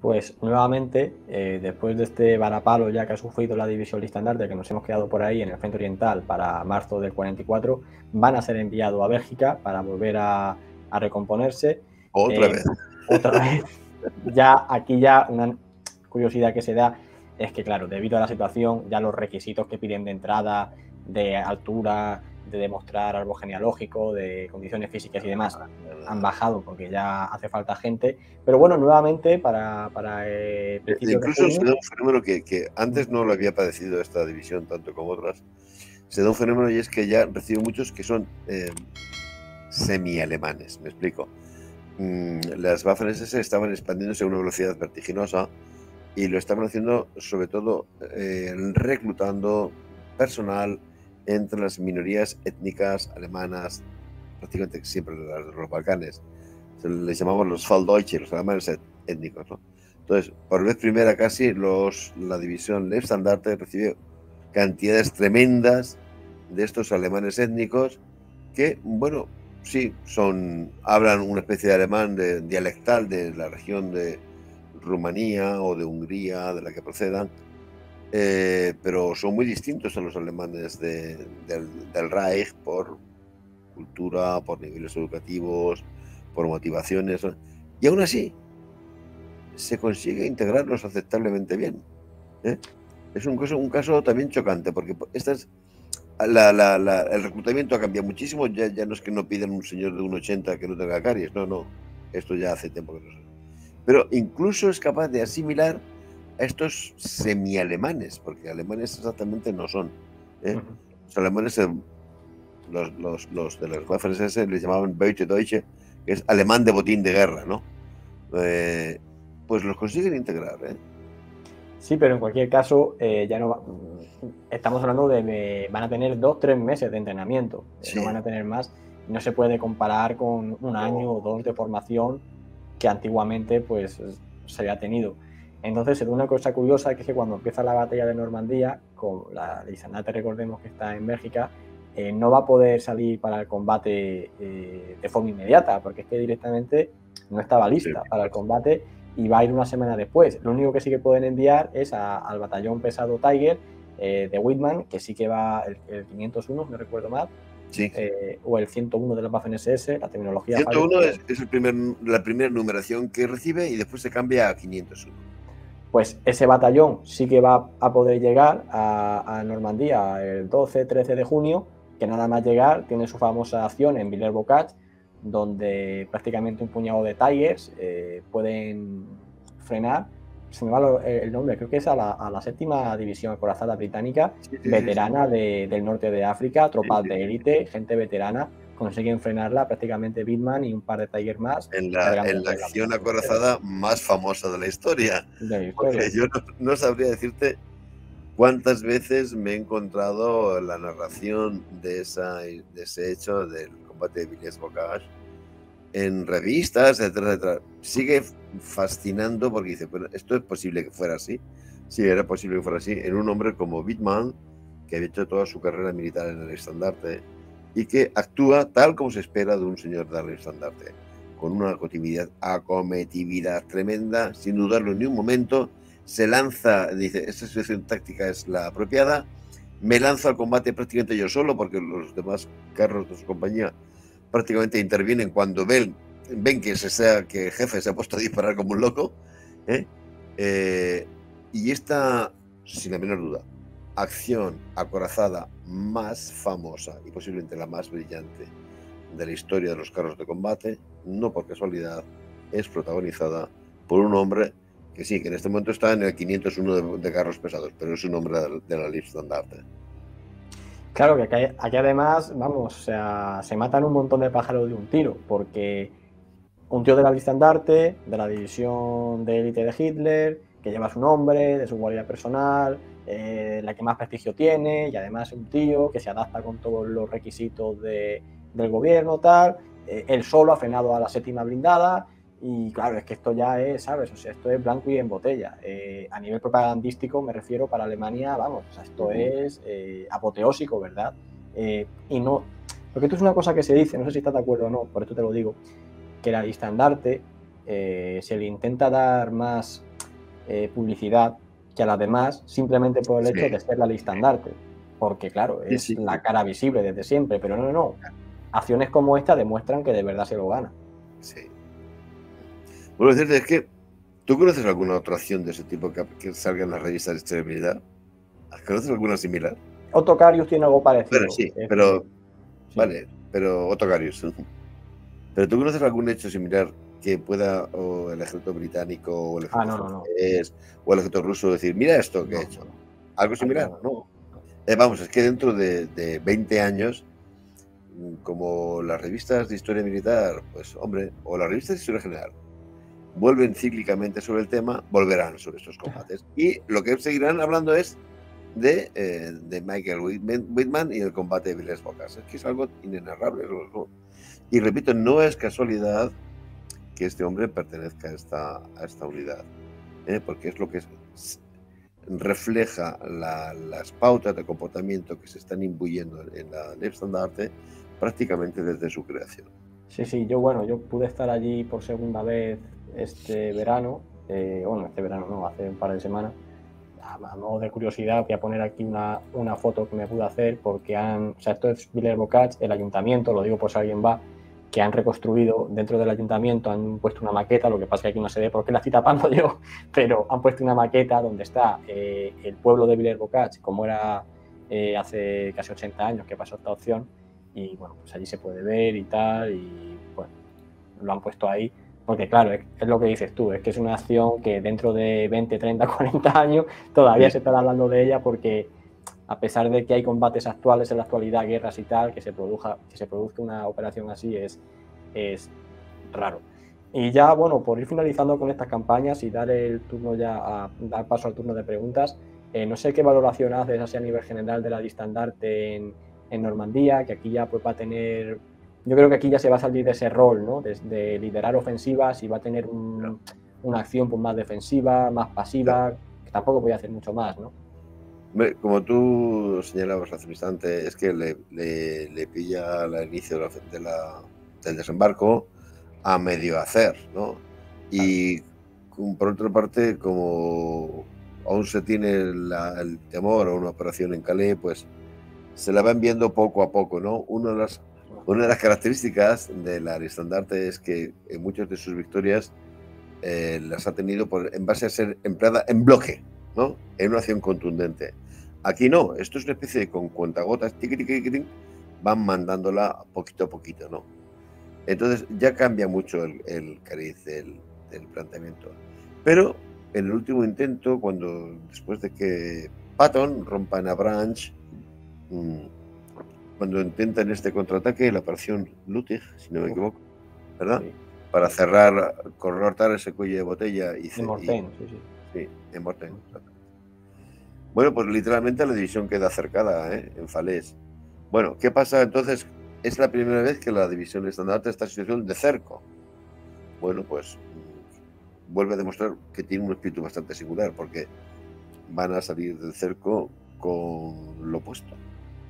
pues nuevamente, eh, después de este varapalo ya que ha sufrido la división Listandarte, que nos hemos quedado por ahí en el frente oriental para marzo del 44, van a ser enviados a Bélgica para volver a, recomponerse. Otra vez. Otra vez. Ya aquí ya una curiosidad que se da es que, claro, debido a la situación, ya los requisitos que piden de entrada, de altura, de demostrar algo genealógico, de condiciones físicas y demás, han bajado porque ya hace falta gente. Pero bueno, nuevamente para... para eh, Incluso se da un fenómeno que, que, antes no lo había padecido esta división tanto como otras. Se da un fenómeno y es que ya recibo muchos que son eh, semi-alemanes, me explico. Mm, las Waffen SS estaban expandiéndose a una velocidad vertiginosa y lo estaban haciendo sobre todo eh, reclutando personal entre las minorías étnicas alemanas, prácticamente siempre de los Balcanes. Les llamamos los Falldeutsche, los alemanes étnicos. Entonces, por vez primera casi, la división Leibstandarte recibió cantidades tremendas de estos alemanes étnicos que, bueno, sí, son, hablan una especie de alemán de, dialectal de la región de, Rumanía o de Hungría, de la que procedan, eh, pero son muy distintos a los alemanes del, Reich por cultura, por niveles educativos, por motivaciones. Y aún así, se consigue integrarlos aceptablemente bien. ¿eh? Es un caso, un caso también chocante, porque esta el reclutamiento ha cambiado muchísimo. Ya, ya no es que no pidan un señor de 1,80 que no tenga caries, no, no. Esto ya hace tiempo que no se pero incluso es capaz de asimilar estos semi-alemanes, porque alemanes exactamente no son. ¿eh? Los alemanes, eh, los, los, los, de las Waffen SS les llamaban Deutsche Deutsche, que es alemán de botín de guerra, ¿no? Eh, pues los consiguen integrar, ¿eh? Sí, pero en cualquier caso, ya no estamos hablando de que van a tener dos, tres meses de entrenamiento, no van a tener más. No se puede comparar con un año o dos de formación que antiguamente pues se había tenido. Entonces, una cosa curiosa que es que cuando empieza la batalla de Normandía, con la Lisandate, recordemos que está en Bélgica, eh, no va a poder salir para el combate eh, de forma inmediata, porque es que directamente no estaba lista para el combate y va a ir una semana después. Lo único que sí que pueden enviar es al batallón pesado Tiger eh, de Whitman, que sí que va el, el 501, no recuerdo mal, eh, o el 101 de la Waffen SS, la tecnología. 101 es, el primer, la primera numeración que recibe y después se cambia a 501. Pues ese batallón sí que va a poder llegar a, Normandía el 12-13 de junio, que nada más llegar tiene su famosa acción en Villers-Bocage, donde prácticamente un puñado de Tigers eh, pueden frenar se me va el nombre, creo que es a la, séptima división acorazada británica, veterana del norte de África, tropas de élite, gente veterana, consiguen frenarla prácticamente Bitman y un par de Tiger más. En la, acción acorazada más famosa de la historia. Porque yo no, sabría decirte cuántas veces me he encontrado la narración de, esa, de ese hecho del combate de Villiers Bocage en revistas, etcétera, etcétera. Sigue fascinando porque dice, bueno, esto es posible que fuera así. Sí, era posible que fuera así. En un hombre como Bitman, que había hecho toda su carrera militar en el estandarte y que actúa tal como se espera de un señor del estandarte, con una acometividad, acometividad tremenda, sin dudarlo ni un momento, se lanza, dice, esta situación táctica es la apropiada, me lanzo al combate prácticamente yo solo, porque los demás carros de su compañía prácticamente intervienen cuando ven, ven que, se sea, que el jefe se ha puesto a disparar como un loco. ¿eh? Eh, y esta, sin la menor duda, acción acorazada más famosa y posiblemente la más brillante de la historia de los carros de combate, no por casualidad, es protagonizada por un hombre que sí, que en este momento está en el 501 de, carros pesados, pero es un hombre de, la lista andarte. Claro que aquí, además, vamos, o sea, se matan un montón de pájaros de un tiro, porque un tío de la lista andarte, de la división de élite de Hitler, que lleva su nombre, de su guardia personal, eh, la que más prestigio tiene, y además es un tío que se adapta con todos los requisitos del gobierno, tal. Eh, él solo ha frenado a la séptima blindada, y claro, es que esto ya es, ¿sabes? O sea, esto es blanco y en botella. Eh, a nivel propagandístico me refiero para Alemania, vamos, o sea, esto es eh, apoteósico, ¿verdad? Eh, y no, porque esto es una cosa que se dice, no sé si estás de acuerdo o no, por esto te lo digo, que la estandarte se le intenta dar más eh, publicidad que a las demás simplemente por el hecho de ser la lista andarte. Porque, claro, es la cara visible desde siempre, pero no, no, no. Acciones como esta demuestran que de verdad se lo gana. Sí. Bueno, decirte es que ¿Tú conoces alguna otra acción de ese tipo que, salga en las revistas de estabilidad? ¿Conoces alguna similar? Otocarius tiene algo parecido. Pero sí, pero. Vale, pero Otocarius. ¿Pero tú conoces algún hecho similar que pueda o el ejército británico o el ejército ah, o el ejército ruso decir, mira esto que he hecho? ¿Algo similar? No. Eh, vamos, es que dentro de, de 20 años, como las revistas de historia militar, pues hombre, o las revistas de historia general, vuelven cíclicamente sobre el tema, volverán sobre estos combates. Y lo que seguirán hablando es de, eh, de Michael Whitman y el combate de Vilés Bocas. Es que es algo inenarrable. Y repito, no es casualidad que este hombre pertenezca a esta, a esta unidad, ¿eh? porque es lo que refleja las pautas de comportamiento que se están imbuyendo en la estandarte prácticamente desde su creación. Sí, sí, yo bueno, yo pude estar allí por segunda vez este verano, eh, bueno, este verano no, hace un par de semanas. A, modo de curiosidad, voy a poner aquí una, una, foto que me pude hacer porque han, o sea, esto es Villers Bocage, el ayuntamiento, lo digo por si alguien va, que han reconstruido dentro del ayuntamiento, han puesto una maqueta, lo que pasa es que aquí no se ve porque la estoy tapando yo, pero han puesto una maqueta donde está eh, el pueblo de Villers Bocage, como era eh, hace casi 80 años que pasó esta opción, y bueno, pues allí se puede ver y tal, y bueno, lo han puesto ahí porque claro, es, lo que dices tú, es que es una acción que dentro de 20, 30, 40 años todavía se está hablando de ella porque a pesar de que hay combates actuales en la actualidad, guerras y tal, que se produzca, que se produzca una operación así es, es raro. Y ya, bueno, por ir finalizando con estas campañas y dar el turno ya a dar paso al turno de preguntas, eh, no sé qué valoración haces así a nivel general de la distandarte en, en Normandía, que aquí ya pues, va a tener yo creo que aquí ya se va a salir de ese rol, ¿no? De, liderar ofensivas y va a tener una acción pues, más defensiva, más pasiva, que tampoco voy a hacer mucho más, ¿no? Como tú señalabas hace un instante, es que le, le, pilla el inicio de la, del desembarco a medio hacer, ¿no? Y por otra parte, como aún se tiene el temor a una operación en Calais, pues se la van viendo poco a poco, ¿no? Una de las una de las características de la Aristandarte es que en muchas de sus victorias eh, las ha tenido por, en base a ser empleada en bloque, ¿no? En una acción contundente. Aquí no, esto es una especie de con cuentagotas, van mandándola poquito a poquito, ¿no? Entonces ya cambia mucho el, cariz del, planteamiento. Pero en el último intento, cuando después de que Patton rompa en a branch, mm, cuando intentan este contraataque, la operación Lutig, si no me equivoco, ¿verdad? Para cerrar, cortar ese cuello de botella y... Morten, sí, sí. Sí, en Morten. Bueno, pues literalmente la división queda acercada ¿eh? en Falés. Bueno, ¿qué pasa entonces? Es la primera vez que la división estandarte está en situación de cerco. Bueno, pues vuelve a demostrar que tiene un espíritu bastante singular, porque van a salir del cerco con lo opuesto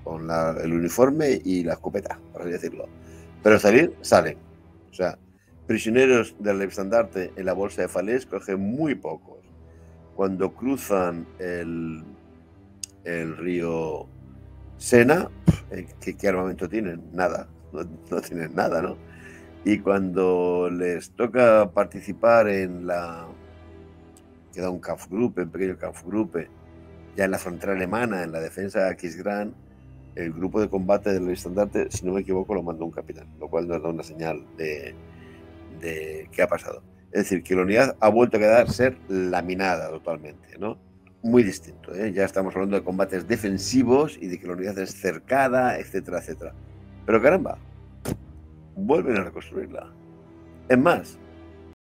con el uniforme y la escopeta, por así decirlo. Pero salir, salen. O sea, prisioneros del estandarte en la bolsa de Falés cogen muy pocos. Cuando cruzan el, río Sena, eh, ¿qué, armamento tienen? Nada, no, tienen nada, ¿no? Y cuando les toca participar en la. queda un Kampfgruppe, un pequeño Kampfgruppe, ya en la frontera alemana, en la defensa de Aquisgrán, el grupo de combate del estandarte, si no me equivoco, lo mandó un capitán, lo cual nos da una señal de qué ha pasado. Es decir, que la unidad ha vuelto a quedar ser laminada totalmente, ¿no? Muy distinto, ¿eh? ya estamos hablando de combates defensivos y de que la unidad es cercada, etcétera, etcétera. Pero caramba, vuelven a reconstruirla. Es más,